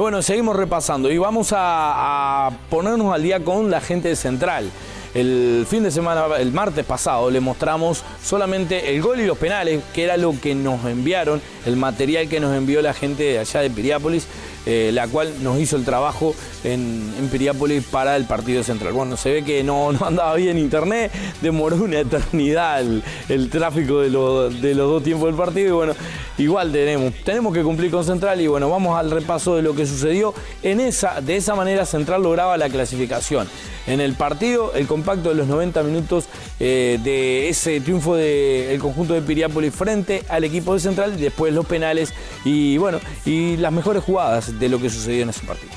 Bueno, seguimos repasando y vamos a, a ponernos al día con la gente de Central. El fin de semana, el martes pasado, le mostramos solamente el gol y los penales, que era lo que nos enviaron, el material que nos envió la gente de allá de Piriápolis. Eh, la cual nos hizo el trabajo en, en, Piriápolis para el partido central. Bueno, se ve que no, no andaba bien internet, demoró una eternidad el, tráfico de, de, los dos tiempos del partido y bueno, igual tenemos, tenemos que cumplir con Central y bueno, vamos al repaso de lo que sucedió. En esa, de esa manera Central lograba la clasificación. En el partido, el compacto de los 90 minutos eh, de ese triunfo del conjunto de Piriápolis frente al equipo de Central, y después los penales y bueno, y las mejores jugadas de lo que sucedió en ese partido.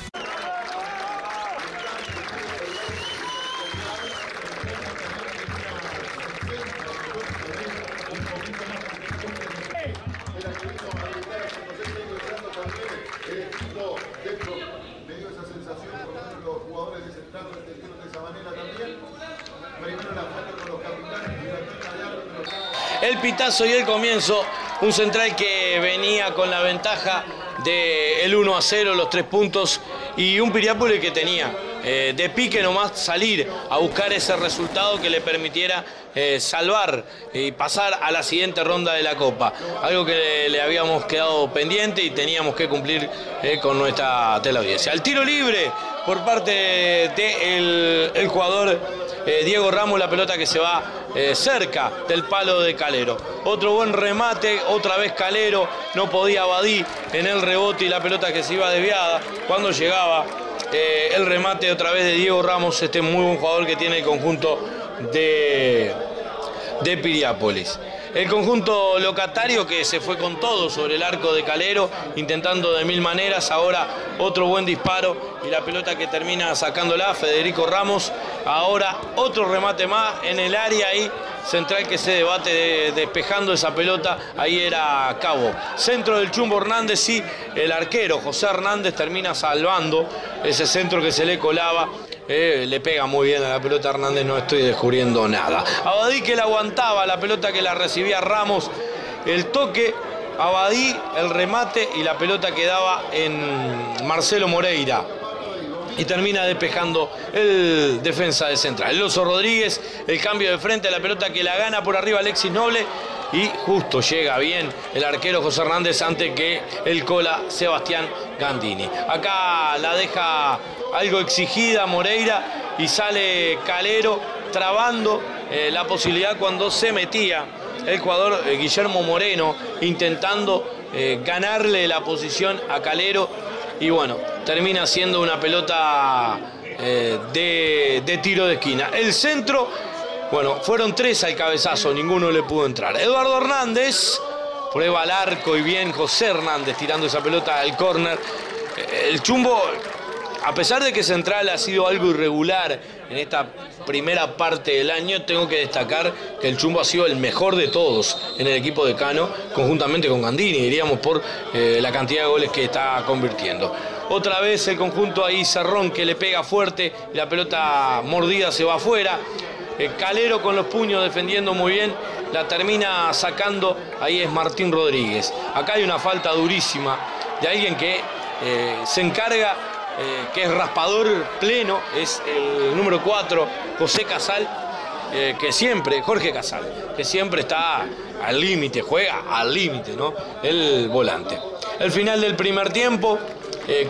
El pitazo y el comienzo, un central que venía con la ventaja del 1 a 0, los tres puntos, y un Piriápolis que tenía eh, de pique nomás salir a buscar ese resultado que le permitiera eh, salvar y pasar a la siguiente ronda de la Copa. Algo que le, habíamos quedado pendiente y teníamos que cumplir eh, con nuestra teleaudiencia. Al tiro libre por parte del el jugador Diego Ramos, la pelota que se va cerca del palo de Calero. Otro buen remate, otra vez Calero, no podía Abadí en el rebote y la pelota que se iba desviada. Cuando llegaba el remate otra vez de Diego Ramos, este muy buen jugador que tiene el conjunto de, de Piriápolis. El conjunto locatario que se fue con todo sobre el arco de Calero, intentando de mil maneras, ahora otro buen disparo y la pelota que termina sacándola Federico Ramos, ahora otro remate más en el área ahí central que se debate despejando esa pelota, ahí era Cabo. Centro del Chumbo Hernández y el arquero José Hernández termina salvando ese centro que se le colaba. Eh, le pega muy bien a la pelota Hernández, no estoy descubriendo nada. Abadí que la aguantaba, la pelota que la recibía Ramos, el toque, Abadí, el remate y la pelota quedaba en Marcelo Moreira y termina despejando el defensa de central. El Oso Rodríguez, el cambio de frente, la pelota que la gana por arriba Alexis Noble y justo llega bien el arquero José Hernández ante que el cola Sebastián Gandini. Acá la deja algo exigida Moreira y sale Calero trabando eh, la posibilidad cuando se metía el jugador eh, Guillermo Moreno intentando eh, ganarle la posición a Calero y bueno, termina siendo una pelota de, de tiro de esquina. El centro bueno, fueron tres al cabezazo, ninguno le pudo entrar. Eduardo Hernández prueba al arco y bien José Hernández tirando esa pelota al córner. El chumbo, a pesar de que Central ha sido algo irregular en esta primera parte del año, tengo que destacar que el chumbo ha sido el mejor de todos en el equipo de Cano, conjuntamente con Gandini, diríamos, por eh, la cantidad de goles que está convirtiendo. Otra vez el conjunto ahí Cerrón que le pega fuerte, la pelota mordida se va afuera. Eh, Calero con los puños defendiendo muy bien, la termina sacando, ahí es Martín Rodríguez. Acá hay una falta durísima de alguien que eh, se encarga, eh, que es raspador pleno, es el número 4, José Casal, que siempre, Jorge Casal, que siempre está al límite, juega al límite, ¿no? El volante. El final del primer tiempo,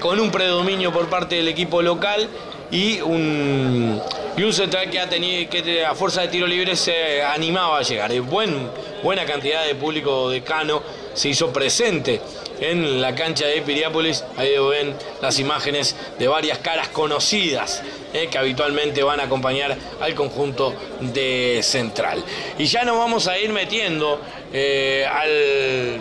con un predominio por parte del equipo local y un, y un central que, ha tenido, que a fuerza de tiro libre se animaba a llegar. Y buen, buena cantidad de público de Cano se hizo presente en la cancha de Piriápolis. Ahí ven las imágenes de varias caras conocidas eh, que habitualmente van a acompañar al conjunto de Central. Y ya nos vamos a ir metiendo eh, al,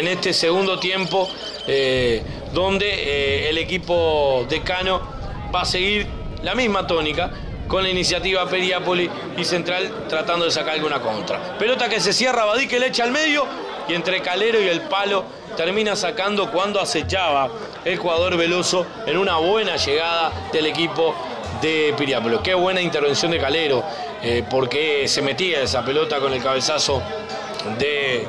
en este segundo tiempo eh, donde el equipo de Cano va a seguir la misma tónica con la iniciativa Periápoli y Central tratando de sacar alguna contra. Pelota que se cierra, Badí que le echa al medio y entre Calero y el palo termina sacando cuando acechaba el jugador Veloso en una buena llegada del equipo de Piriápolis. Qué buena intervención de Calero, eh, porque se metía esa pelota con el cabezazo de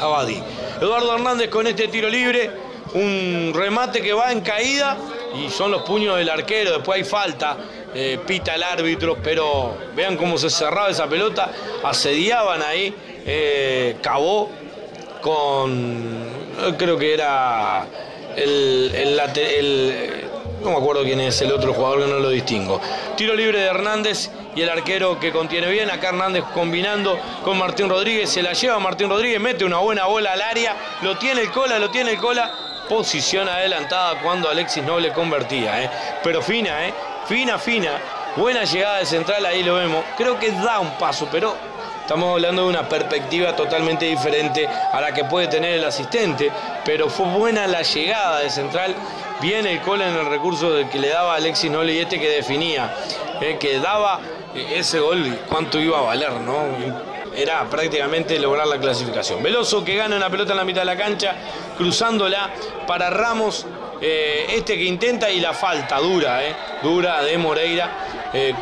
Abadí. Eduardo Hernández con este tiro libre un remate que va en caída y son los puños del arquero, después hay falta, eh, pita el árbitro, pero vean cómo se cerraba esa pelota, asediaban ahí, eh, Cabó con, creo que era el, el, no me acuerdo quién es el otro jugador que no lo distingo. Tiro libre de Hernández y el arquero que contiene bien. Acá Hernández combinando con Martín Rodríguez. Se la lleva Martín Rodríguez, mete una buena bola al área. Lo tiene el cola, lo tiene el cola. Posición adelantada cuando Alexis no le convertía. ¿eh? Pero fina, ¿eh? fina, fina. Buena llegada de central, ahí lo vemos. Creo que da un paso, pero Estamos hablando de una perspectiva totalmente diferente a la que puede tener el asistente, pero fue buena la llegada de Central, bien el cola en el recurso que le daba Alexis Nole y este que definía, eh, que daba ese gol, cuánto iba a valer, ¿no? Era prácticamente lograr la clasificación. Veloso que gana una pelota en la mitad de la cancha, cruzándola para Ramos, eh, este que intenta y la falta dura, dura de Moreira,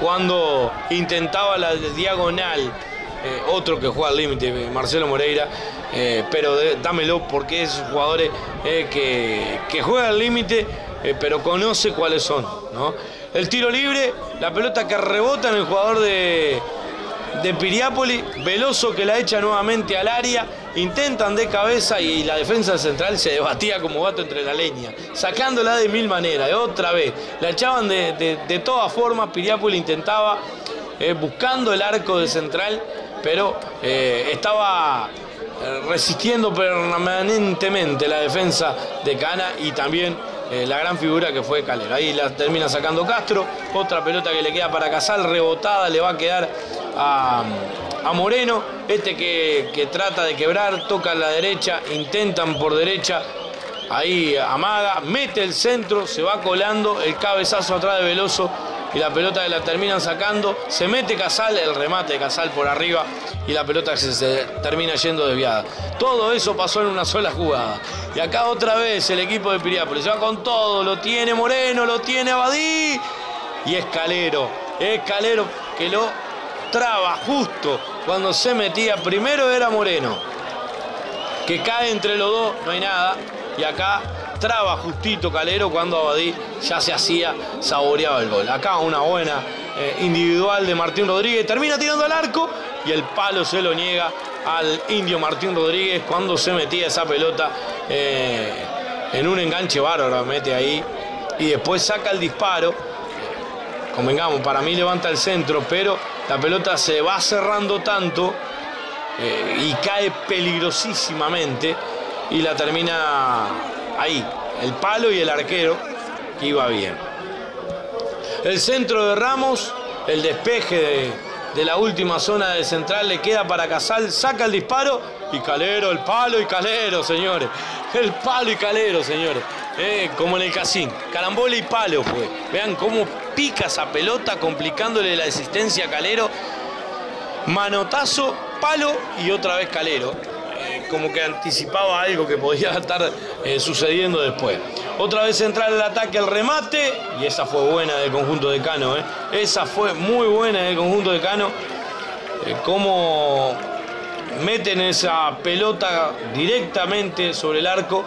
cuando intentaba la diagonal eh, otro que juega al límite, Marcelo Moreira, eh, pero dámelo porque es jugadores eh, que, que juega al límite, pero conoce cuáles son. El tiro libre, la pelota que rebota en el jugador de, de Piriápoli, Veloso que la echa nuevamente al área, intentan de cabeza y la defensa central se debatía como gato entre la leña, sacándola de mil maneras, otra vez, la echaban de, de, todas formas, Piriápoli intentaba, buscando el arco de central, pero eh, estaba eh, resistiendo permanentemente la defensa de Cana y también eh, la gran figura que fue Calero. Ahí la termina sacando Castro, otra pelota que le queda para Casal, rebotada, le va a quedar a, Moreno, este que, que, trata de quebrar, toca a la derecha, intentan por derecha, ahí amaga, mete el centro, se va colando, el cabezazo atrás de Veloso y la pelota la terminan sacando, se mete Casal, el remate de Casal por arriba y la pelota se, termina yendo desviada. Todo eso pasó en una sola jugada. Y acá otra vez el equipo de Piriápolis se va con todo, lo tiene Moreno, lo tiene Abadí y Escalero, Escalero que lo traba justo cuando se metía, primero era Moreno, que cae entre los dos, no hay nada, y acá traba justito Calero cuando Abadí ya se hacía, saboreaba el gol. Acá una buena eh, individual de Martín Rodríguez, termina tirando al arco y el palo se lo niega al indio Martín Rodríguez cuando se metía esa pelota eh, en un enganche bárbaro, mete ahí y después saca el disparo. Convengamos, para mí levanta el centro, pero la pelota se va cerrando tanto eh, y cae peligrosísimamente y la termina ahí, el palo y el arquero, que iba bien. El centro de Ramos, el despeje de, la última zona de central le queda para Casal, saca el disparo y Calero, el palo y Calero, señores. El palo y Calero, señores. Eh, como en el casín. Carambola y palo fue. Vean cómo pica esa pelota complicándole la existencia a Calero. Manotazo, palo y otra vez Calero como que anticipaba algo que podía estar eh, sucediendo después. Otra vez entrar el ataque, el remate, y esa fue buena del conjunto de Cano, eh. esa fue muy buena del conjunto de Cano, eh, como meten esa pelota directamente sobre el arco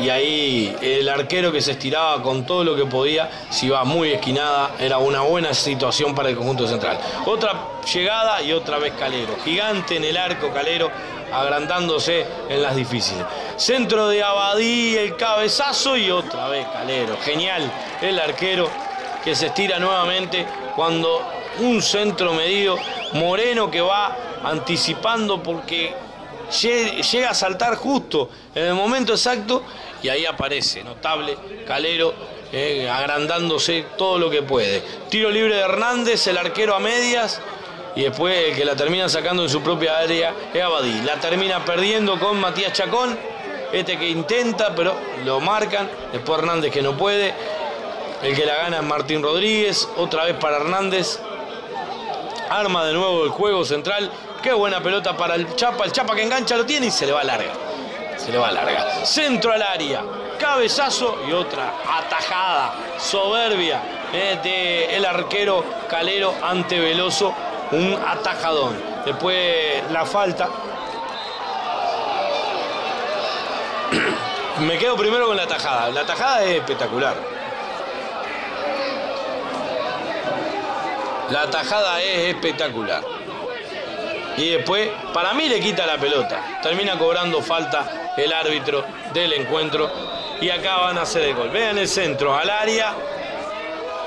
y ahí el arquero que se estiraba con todo lo que podía, si iba muy esquinada, era una buena situación para el conjunto central. Otra llegada y otra vez Calero, gigante en el arco Calero, agrandándose en las difíciles. Centro de Abadí, el cabezazo y otra vez Calero. Genial el arquero que se estira nuevamente cuando un centro medido, Moreno que va anticipando porque llega a saltar justo en el momento exacto y ahí aparece, notable, Calero eh, agrandándose todo lo que puede. Tiro libre de Hernández, el arquero a medias, y después el que la termina sacando en su propia área es Abadí. La termina perdiendo con Matías Chacón, este que intenta, pero lo marcan. Después Hernández que no puede. El que la gana es Martín Rodríguez, otra vez para Hernández. Arma de nuevo el juego central. Qué buena pelota para el Chapa. El Chapa que engancha lo tiene y se le va larga. Se le va larga. Centro al área. Cabezazo y otra atajada soberbia eh, de arquero Calero ante Veloso un atajadón. Después la falta. me quedo primero con la tajada. La tajada es espectacular. La tajada es espectacular. Y después, para mí le quita la pelota. Termina cobrando falta el árbitro del encuentro. Y acá van a hacer el gol. Vean el centro, al área.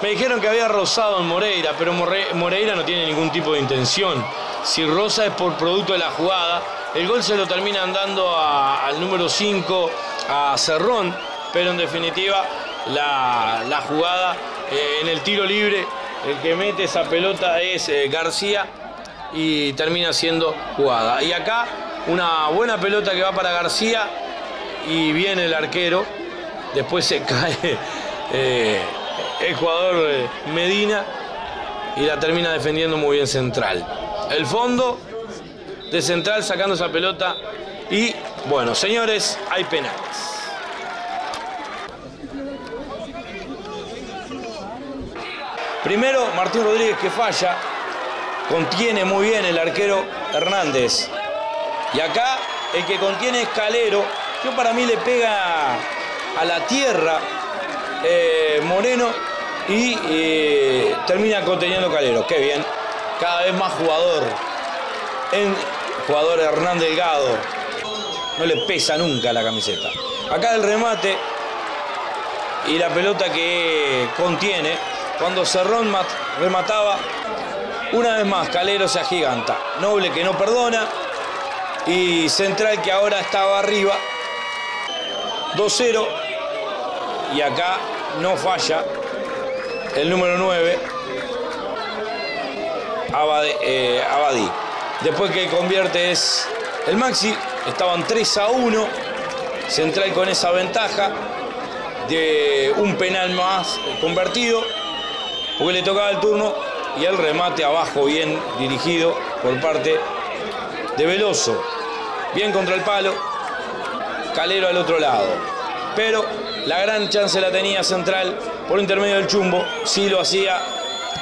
Me dijeron que había rozado en Moreira, pero Moreira no tiene ningún tipo de intención. Si rosa es por producto de la jugada, el gol se lo terminan dando al número 5, a Cerrón, pero en definitiva la, jugada eh, en el tiro libre, el que mete esa pelota es eh, García y termina siendo jugada. Y acá una buena pelota que va para García y viene el arquero, después se cae. Eh, el jugador eh, Medina y la termina defendiendo muy bien Central. El fondo de Central sacando esa pelota y bueno, señores, hay penales. Primero, Martín Rodríguez que falla, contiene muy bien el arquero Hernández. Y acá el que contiene es Calero, que para mí le pega a la tierra eh, Moreno y eh, termina conteniendo Calero. Qué bien. Cada vez más jugador. Jugador Hernán Delgado. No le pesa nunca la camiseta. Acá el remate y la pelota que contiene. Cuando Cerrón remataba, una vez más Calero se agiganta. Noble que no perdona. Y Central que ahora estaba arriba. 2-0. Y acá no falla el número 9, eh, Abadí. Después que convierte es el Maxi, estaban 3 a 1, Central con esa ventaja de un penal más convertido, porque le tocaba el turno y el remate abajo bien dirigido por parte de Veloso. Bien contra el palo, Calero al otro lado. Pero la gran chance la tenía Central por intermedio del chumbo. Sí lo hacía.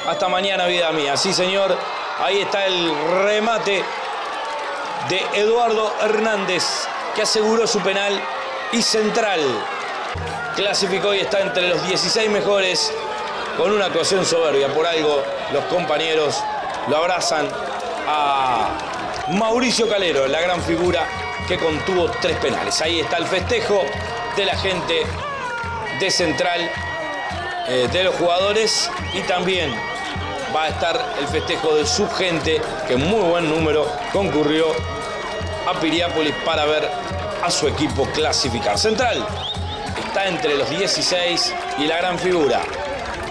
Hasta mañana, vida mía. Sí, señor. Ahí está el remate de Eduardo Hernández, que aseguró su penal. Y Central clasificó y está entre los 16 mejores con una actuación soberbia. Por algo los compañeros lo abrazan a Mauricio Calero, la gran figura que contuvo tres penales. Ahí está el festejo de la gente de Central, eh, de los jugadores y también va a estar el festejo de su gente, que en muy buen número concurrió a Piriápolis para ver a su equipo clasificar. Central está entre los 16 y la gran figura.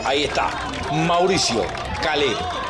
Ahí está, Mauricio Calero.